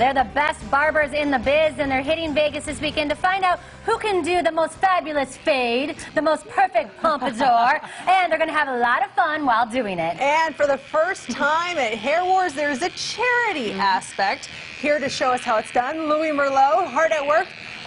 They're the best barbers in the biz, and they're hitting Vegas this weekend to find out who can do the most fabulous fade, the most perfect pompadour, and they're going to have a lot of fun while doing it. And for the first time at Hair Wars, there's a charity mm. aspect. Here to show us how it's done, Louis Merlot, hard at work.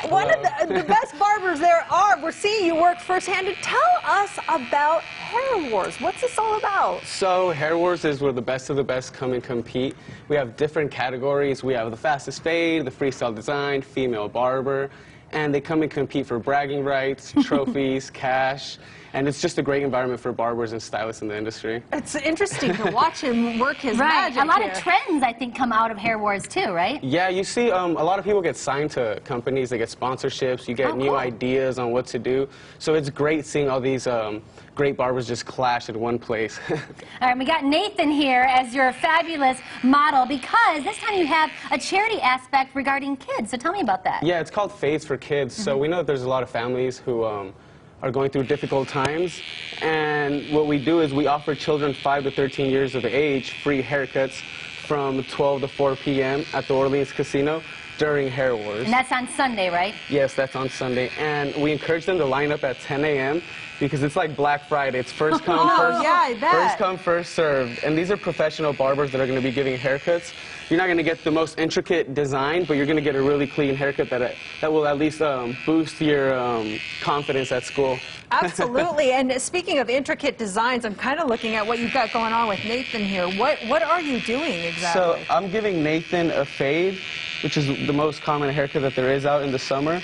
One of the, the best barbers there are. We're seeing you work firsthand. Tell us about Hair Wars. What's this all about? So Hair Wars is where the best of the best come and compete. We have different categories. We have the fastest fade, the freestyle design, female barber, and they come and compete for bragging rights, trophies, cash, and it's just a great environment for barbers and stylists in the industry. It's interesting to watch him work his right. magic A lot here. of trends, I think, come out of Hair Wars too, right? Yeah, you see, um, a lot of people get signed to companies. They get sponsorships. You get Oh, new cool. ideas on what to do. So it's great seeing all these um, great barbers just clash at one place. All right, we got Nathan here as your fabulous model because this time you have a charity aspect regarding kids. So tell me about that. Yeah, it's called Fades for Kids. So we know that there's a lot of families who um, are going through difficult times. And what we do is we offer children 5 to 13 years of age free haircuts from 12 to 4 p.m. at the Orleans Casino during Hair Wars. And that's on Sunday, right? Yes, that's on Sunday. And we encourage them to line up at 10 a.m. because it's like Black Friday. It's first come, Oh, first, yeah, I bet. first come, first served. And these are professional barbers that are going to be giving haircuts. You're not going to get the most intricate design, but you're going to get a really clean haircut that, that will at least um, boost your um, confidence at school. Absolutely. and speaking of intricate designs, I'm kind of looking at what you've got going on with Nathan here. What what are you doing exactly? So? I'm giving Nathan a fade, which is the most common haircut that there is out in the summer.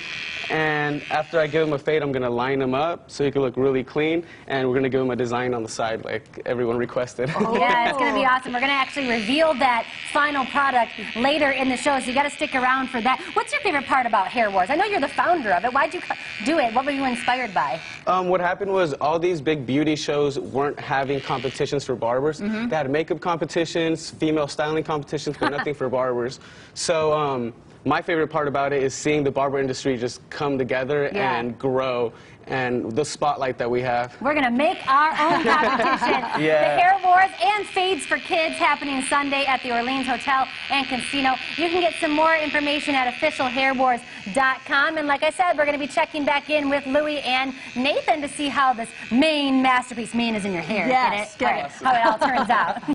And after I give him a fade, I'm going to line him up so he can look really clean. And we're going to give him a design on the side like everyone requested. Oh. Yeah, it's going to be awesome. We're going to actually reveal that final product later in the show, so you got to stick around for that. What's your favorite part about Hair Wars? I know you're the founder of it. Why'd you do it? What were you inspired by? Um, what happened was all these big beauty shows weren't having competitions for barbers. Mm-hmm. They had makeup competitions, female styling competitions, but nothing for barbers. So um, my favorite part about it is seeing the barber industry just come together Yeah. and grow, and the spotlight that we have. We're going to make our own competition. Yeah. The Hair Wars and Fades for Kids happening Sunday at the Orleans Hotel and Casino. You can get some more information at officialhairwars.com. And like I said, we're going to be checking back in with Louie and Nathan to see how this mane masterpiece, mane is in your hair. Yes, get it? get All right, How it all turns out.